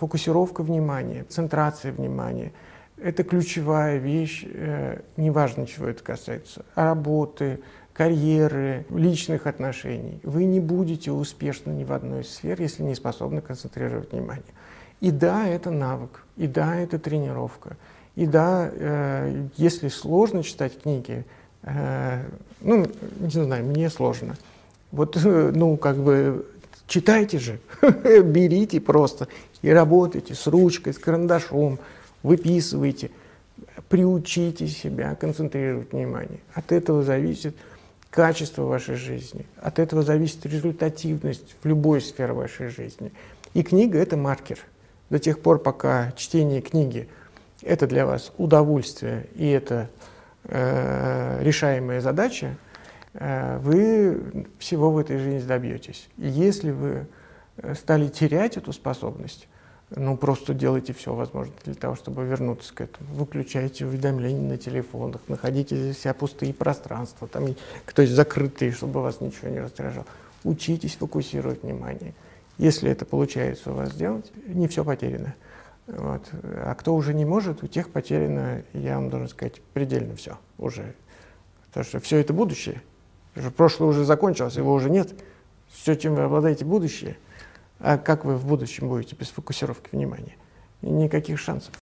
Фокусировка внимания, центрация внимания – это ключевая вещь, э, неважно, чего это касается, работы, карьеры, личных отношений. Вы не будете успешны ни в одной из сфер, если не способны концентрировать внимание. И да, это навык, и да, это тренировка, и да, э, если сложно читать книги, э, ну, не знаю, мне сложно. Вот, ну, как бы, читайте же, берите просто и работайте с ручкой, с карандашом, выписывайте, приучите себя концентрировать внимание. От этого зависит качество вашей жизни, от этого зависит результативность в любой сфере вашей жизни. И книга – это маркер. До тех пор, пока чтение книги – это для вас удовольствие и это э, решаемая задача, вы всего в этой жизни добьетесь. И если вы э, стали терять эту способность, ну, просто делайте все возможное для того, чтобы вернуться к этому. Выключайте уведомления на телефонах, находите для себя пустые пространства, там, то есть закрытые, чтобы вас ничего не раздражало. Учитесь фокусировать внимание. Если это получается у вас сделать, не все потеряно. Вот. А кто уже не может, у тех потеряно, я вам должен сказать, предельно все уже. Потому что все это будущее. Прошлое уже закончилось, его уже нет. Все, чем вы обладаете, будущее – а как вы в будущем будете без фокусировки внимания? Никаких шансов.